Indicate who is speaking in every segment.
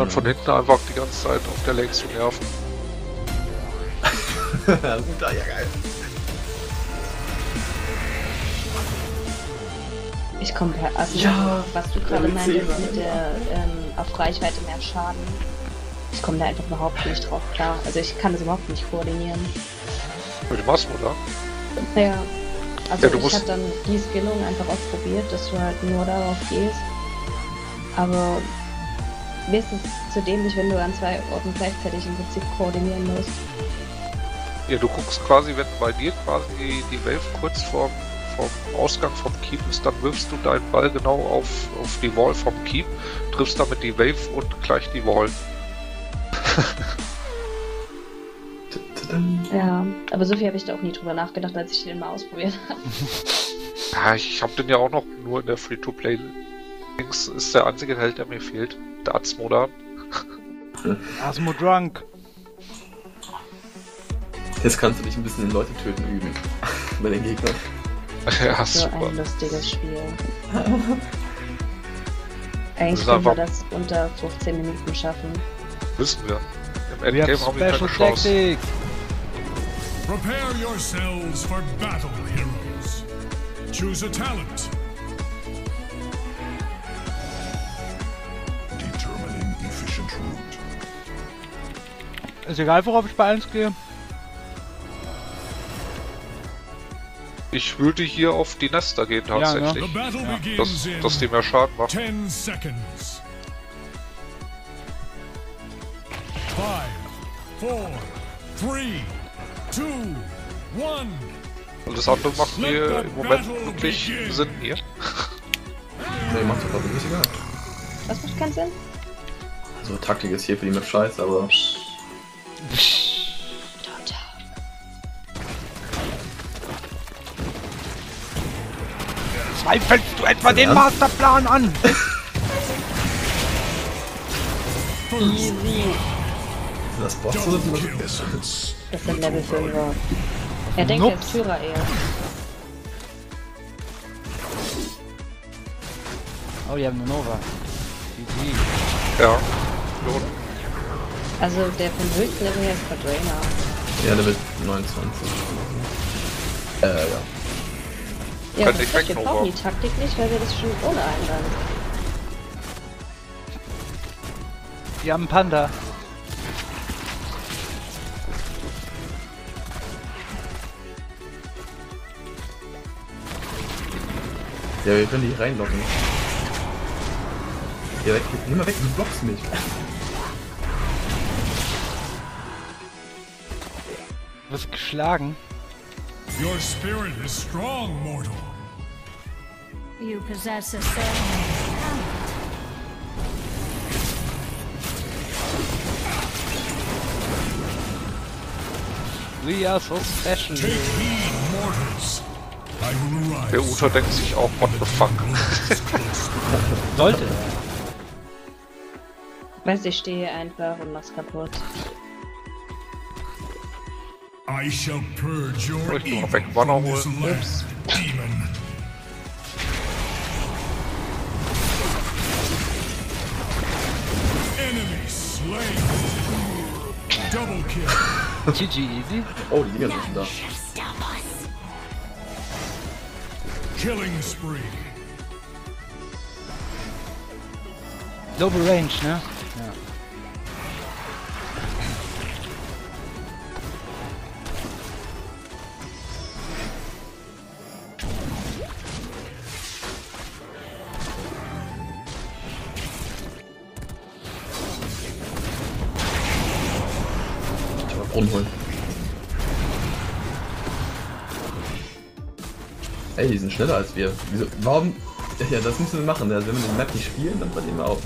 Speaker 1: Dann von hinten einfach die ganze Zeit auf der Lake zu nerven.
Speaker 2: Guter, ja geil.
Speaker 3: Ich komme per, also
Speaker 2: Ja,
Speaker 3: was du gerade meintest mit der ähm, auf Reichweite mehr Schaden. Ich komme da einfach überhaupt nicht drauf klar. Also ich kann das überhaupt nicht koordinieren.
Speaker 1: Mit dem Masmo,
Speaker 3: Naja, also
Speaker 1: Ja, du
Speaker 3: ich
Speaker 1: musst-
Speaker 3: habe dann die Skillung einfach ausprobiert, dass du halt nur darauf gehst. Aber mir ist es zu dämlich, wenn du an zwei Orten gleichzeitig im Prinzip koordinieren musst.
Speaker 1: Ja, du guckst quasi, wenn bei dir quasi die, die Wave kurz vorm, vorm Ausgang vom Keep ist, dann wirfst du deinen Ball genau auf, auf die Wall vom Keep, triffst damit die Wave und gleich die Wall.
Speaker 3: Ja, aber so viel habe ich da auch nie drüber nachgedacht, als ich den mal ausprobiert habe.
Speaker 1: Ja, ich habe den ja auch noch nur in der Free-to-Play. Links ist der einzige Held, der mir fehlt. Darts Modern.
Speaker 4: Asmo Drunk.
Speaker 2: Jetzt kannst du dich ein bisschen in Leute töten üben. Bei den Gegnern.
Speaker 1: ja,
Speaker 3: So
Speaker 1: super.
Speaker 3: ein lustiges Spiel. Eigentlich können wir das unter 15 Minuten schaffen.
Speaker 1: Wissen wir. Im
Speaker 4: Wir
Speaker 1: Endgame
Speaker 4: haben
Speaker 1: haben wir
Speaker 4: Special
Speaker 1: keine Chance.
Speaker 4: Tactics.
Speaker 5: Prepare yourselves for battle, heroes. Choose a talent.
Speaker 4: Ist egal, worauf ich bei 1 gehe.
Speaker 1: Ich würde hier auf die Nester gehen
Speaker 4: Ja,
Speaker 1: tatsächlich.
Speaker 5: The battle begins
Speaker 1: dass, dass die mehr Schaden macht.
Speaker 5: 10 seconds. Five, four, three, two, one.
Speaker 1: Und das andere macht mir im Moment wirklich Sinn hier.
Speaker 2: Nee, macht doch aber nicht egal.
Speaker 3: Was macht keinen Sinn?
Speaker 2: So, Taktik ist hier für die Map scheiße, aber.
Speaker 4: Zweifelst du etwa den? Masterplan an?
Speaker 3: Easy.
Speaker 2: Das oder sind das
Speaker 3: sind Level 5er. Er denkt, er ist Führer eher.
Speaker 4: Oh, die haben eine Nova. GG.
Speaker 1: Ja. Lohnt.
Speaker 3: Also der vom höchsten Level her ist Quadrainer.
Speaker 2: Ja, der wird 29. Äh, ja.
Speaker 3: Ja,
Speaker 1: Kann
Speaker 3: aber
Speaker 1: ich
Speaker 3: das wir brauchen die Taktik nicht, weil wir das schon ohne einladen.
Speaker 4: Die haben einen Panda.
Speaker 2: Ja, wir können die hier reinlocken. Geh weg, geh mal weg, du blockst mich.
Speaker 4: Du wirst geschlagen.
Speaker 5: Your spirit is strong, mortal.
Speaker 6: You possess a certain talent.
Speaker 4: We are so special.
Speaker 5: Take heed, mortals. I will arise.
Speaker 1: Der Uta denkt sich auch, what the fuck.
Speaker 4: Sollte.
Speaker 3: Weißt du, ich stehe einfach und mach's kaputt.
Speaker 5: I shall purge your
Speaker 1: Ich geh mal
Speaker 5: evil
Speaker 1: weg, Wanner
Speaker 5: from this
Speaker 1: holen.
Speaker 5: land, demon. Enemy slain. Double kill.
Speaker 4: GG easy.
Speaker 2: Oh, die Dinger sind schon da.
Speaker 5: Killing spree.
Speaker 4: Global Range, ne? Ja.
Speaker 2: Ich will Brunnen holen. Ey, die sind schneller als wir. Wieso? Warum? Ja, das müssen wir machen. Also, wenn wir den Map nicht spielen, dann verlieren wir auch.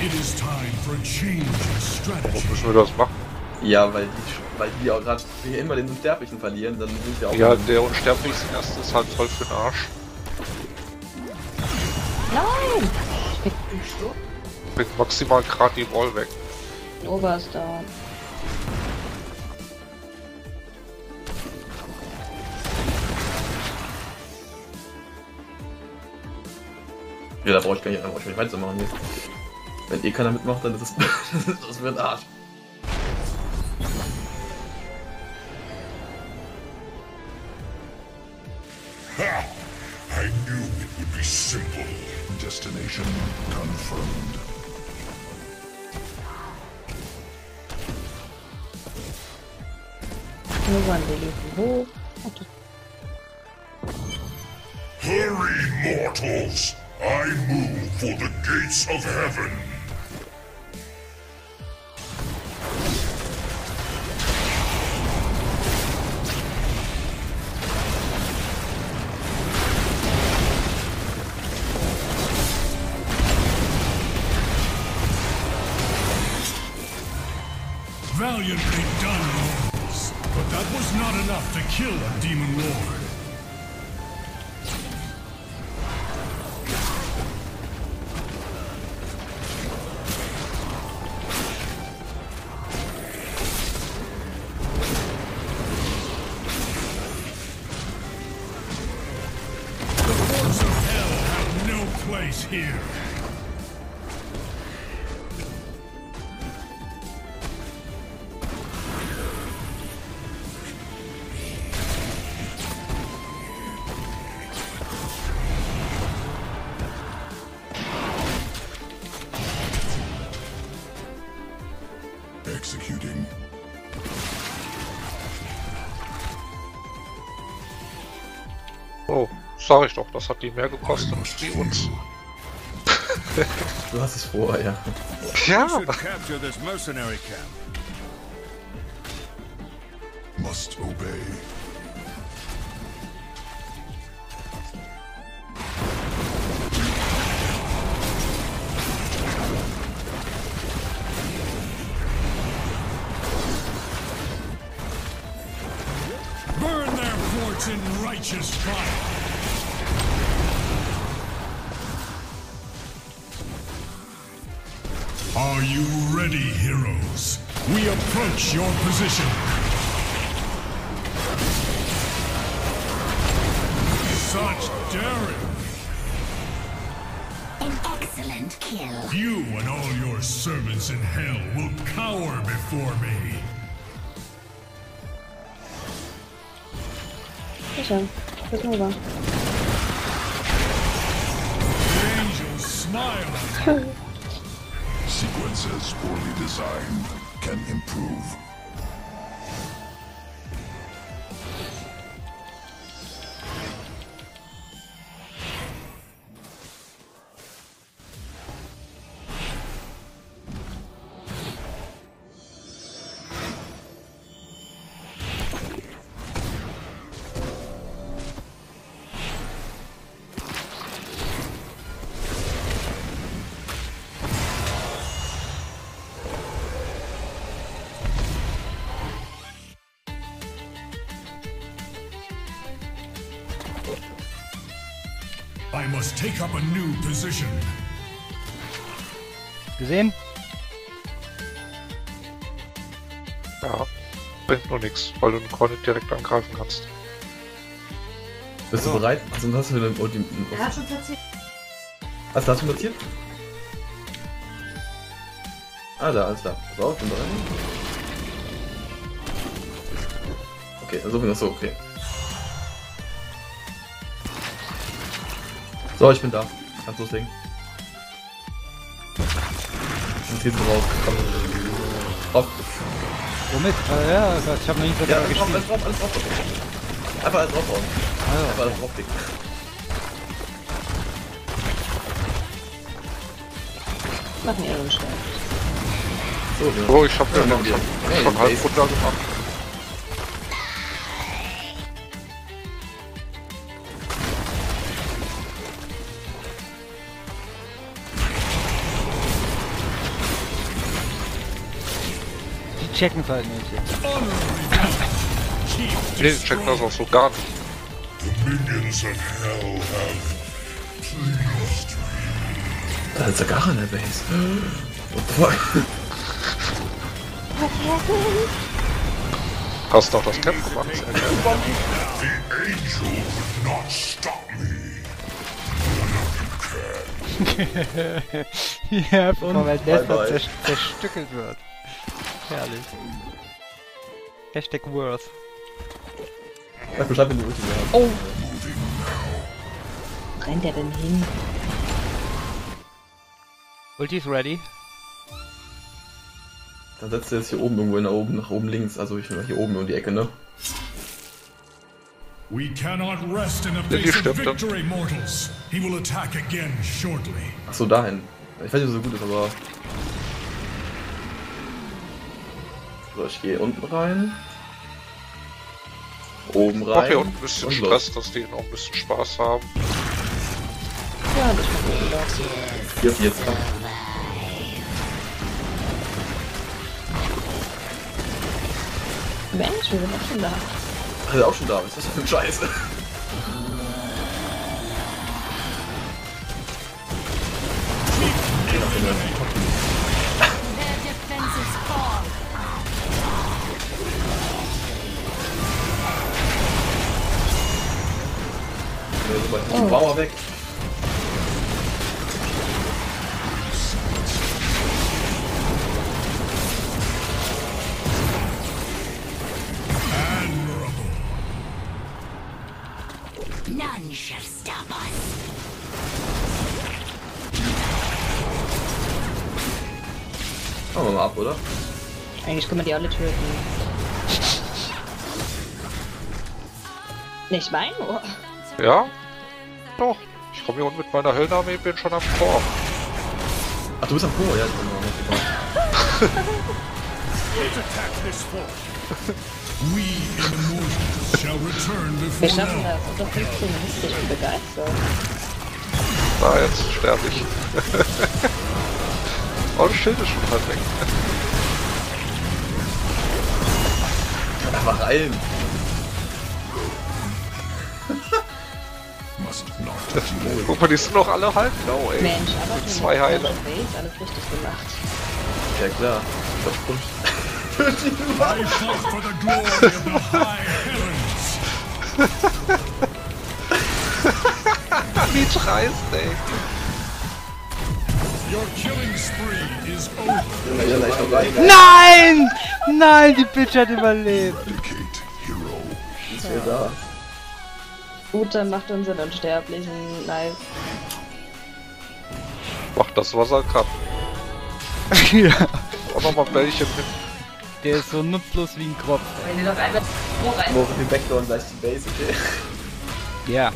Speaker 5: It is time for a change in strategy.
Speaker 1: Warum müssen wir das machen?
Speaker 2: Ja, weil die, weil die auch gerade immer den Unsterblichen verlieren, dann sind wir auch.
Speaker 1: Ja, der unsterbliche erste ist halt voll für den Arsch.
Speaker 3: Nein!
Speaker 1: Bringt maximal gerade die Wall weg.
Speaker 3: Ist da.
Speaker 2: Ja, da brauche ich gar nicht, da brauch ich nicht weitermachen hier. Wenn eh keiner mitmacht, dann ist es das wird ein Arsch.
Speaker 7: Ha! I knew it would be simple.
Speaker 5: Destination confirmed.
Speaker 3: Okay.
Speaker 7: Hurry, mortals! I move for the gates of heaven.
Speaker 5: Valiantly enough to kill a demon lord.
Speaker 7: Executing.
Speaker 1: Oh, sag ich doch, das hat die mehr gekostet wie uns.
Speaker 2: Du hast es vor, ja.
Speaker 1: Ja,
Speaker 8: should capture this mercenary camp.
Speaker 7: Must obey.
Speaker 5: Righteous fire. Are you ready, heroes? We approach your position. Such daring!
Speaker 6: An excellent kill.
Speaker 5: You and all your servants in hell will cower before me. Proszę, rozmowa.
Speaker 7: Sequences poorly designed can improve.
Speaker 5: I must take up a new position.
Speaker 4: Gesehen?
Speaker 1: ja, bringt nur nichts, weil du den Korn nicht direkt angreifen kannst.
Speaker 2: Bist du bereit? Also, was hast du für den Ultim?
Speaker 9: Er hat schon platziert.
Speaker 2: Hast du das schon platziert? Ah, da, alles klar. Pass auf, bin bereit. Okay, dann suchen wir das so, okay. So, ich bin da. Kannst loslegen. Jetzt geht's drauf. Komm. Drauf.
Speaker 4: Womit? Äh, ja, Gott, ich habe noch nicht so
Speaker 2: Ja, alles drauf,
Speaker 4: gespielt.
Speaker 2: alles drauf, alles drauf. Einfach alles draufhauen.
Speaker 4: Ah,
Speaker 2: Einfach alles draufklicken.
Speaker 3: Machen ihren Start.
Speaker 2: So, ja.
Speaker 1: Oh, ich hab ja
Speaker 2: Ja,
Speaker 1: noch
Speaker 2: wir-
Speaker 1: schon, halb runter gemacht.
Speaker 4: Checken es halt nicht.
Speaker 1: Nee, check das auch so gar nicht.
Speaker 7: The minions of hell have pleased
Speaker 2: Da ist Sagara in der Base. What the fuck?
Speaker 1: Hast doch das Camp gemacht.
Speaker 4: Ja, und weil zers zerstückelt wird. Herrlich. Hashtag Worth.
Speaker 2: Sag Bescheid, wenn du Ulti hast.
Speaker 3: Oh! Wo rennt der denn hin?
Speaker 4: Ulti ist ready.
Speaker 2: Dann setzt er jetzt hier oben irgendwo der oben, nach oben links, also ich hier oben um die Ecke, ne?
Speaker 5: We cannot rest in
Speaker 1: die
Speaker 5: face of
Speaker 1: ja.
Speaker 5: victory, mortals. He will attack again shortly.
Speaker 2: Achso, dahin. Ich weiß nicht, ob so gut ist, aber. So, ich gehe unten rein. Oben
Speaker 1: Mach
Speaker 2: rein.
Speaker 1: hier unten ein bisschen
Speaker 2: und los.
Speaker 1: Stress, dass die noch ein bisschen Spaß haben.
Speaker 3: Ja, das macht.
Speaker 2: Hier jetzt ab.
Speaker 3: Mensch, wir sind auch schon da.
Speaker 2: Ach, der ist auch schon da. Was ist das für ein Scheiße?
Speaker 6: Their
Speaker 2: Jetzt ist die Mauer weg.
Speaker 6: None shall stop us.
Speaker 2: Machen wir mal ab, oder?
Speaker 3: Eigentlich können wir die alle töten. Nicht mein Ohr.
Speaker 1: Ja? Doch. Ich komme hier unten mit meiner Höllenarmee, bin schon am Tor.
Speaker 2: Ach, du bist am Vor, ja, ich bin noch
Speaker 5: shall return
Speaker 3: Wir schaffen das. Unter 15 ist ich begeistert.
Speaker 1: Da, jetzt sterbe ich. oh, das Schild ist schon halt weg.
Speaker 2: Einfach rein.
Speaker 1: Guck mal, die sind noch alle halb blau, ey.
Speaker 3: Mensch, aber du
Speaker 1: Zwei Heiler.
Speaker 3: alles richtig gemacht.
Speaker 2: Ja, klar. Das stimmt.
Speaker 5: I fought for the glory of the high heavens.
Speaker 1: Wie dreist, ey.
Speaker 5: Your killing spree is over.
Speaker 4: Nein! Nein, die Bitch hat überlebt.
Speaker 2: Ist ja da.
Speaker 3: Ute macht unseren Unsterblichen live.
Speaker 1: Macht das, was er kann.
Speaker 4: ja.
Speaker 1: Auch nochmal Bällchen hin.
Speaker 4: Der ist so nutzlos wie ein Kropf.
Speaker 3: Wenn ihr doch einfach wo rein.
Speaker 2: Wo den Backdoor und gleich die Base, okay?
Speaker 4: Ja.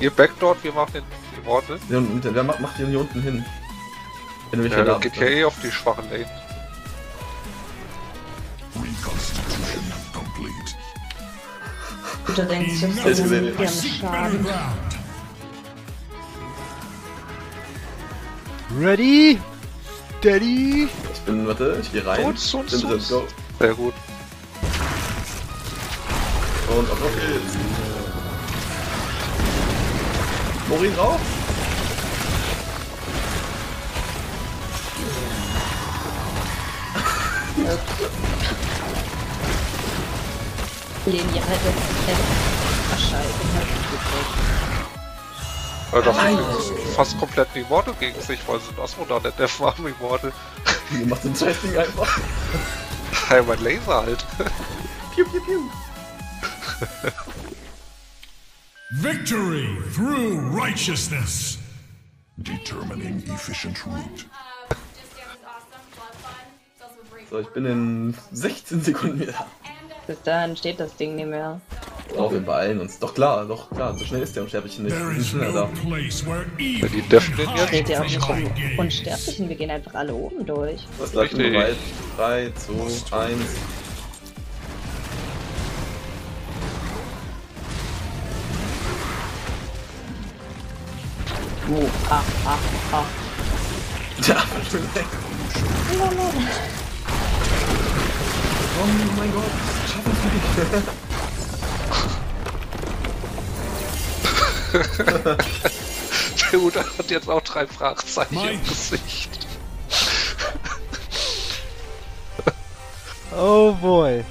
Speaker 1: Ihr Backdoor, wir machen den.
Speaker 2: Ja, und wer macht, macht die hier unten hin? Wenn du mich
Speaker 1: Ja, dann geht ja eh auf die schwachen Lane.
Speaker 3: Ute denkt sich, das ist
Speaker 2: gesehen.
Speaker 3: Schaden.
Speaker 4: Ready? Steady?
Speaker 2: Ich bin, warte, ich geh rein.
Speaker 1: Tut, tut,
Speaker 2: bin
Speaker 1: tut.
Speaker 2: let's go.
Speaker 1: Sehr gut.
Speaker 2: Und auf geht's. Morin drauf.
Speaker 3: Nicht
Speaker 1: Äh, das ist fast komplett Immortal gegen sich, weil sind Asmodan der Death Farm Immortal.
Speaker 2: Ihr macht so ein scheiß Ding einfach.
Speaker 1: Hey, mein Laser halt.
Speaker 2: Piu, piu, piu.
Speaker 5: Victory through righteousness.
Speaker 7: Determining efficient route.
Speaker 2: So, ich bin in 16 Sekunden wieder.
Speaker 3: Bis dahin steht das Ding nicht mehr.
Speaker 2: Drauf, wir beeilen uns. Doch klar, doch klar. So schnell ist der Unsterbliche nicht. Wir sind schneller da.
Speaker 1: die deffen den jetzt?
Speaker 3: Steht ja auch nicht
Speaker 5: gaze.
Speaker 3: Unsterblichen, wir gehen einfach alle oben durch.
Speaker 2: Was bleibt denn
Speaker 1: Richtig.
Speaker 2: bereit? 3, 2, 1.
Speaker 3: Oh, ah, ah, ah.
Speaker 2: Ja. Oh mein Gott, schaff es nicht.
Speaker 1: Der Uda hat jetzt auch drei Fragezeichen im
Speaker 5: Mike.
Speaker 1: Gesicht.
Speaker 4: Oh boy.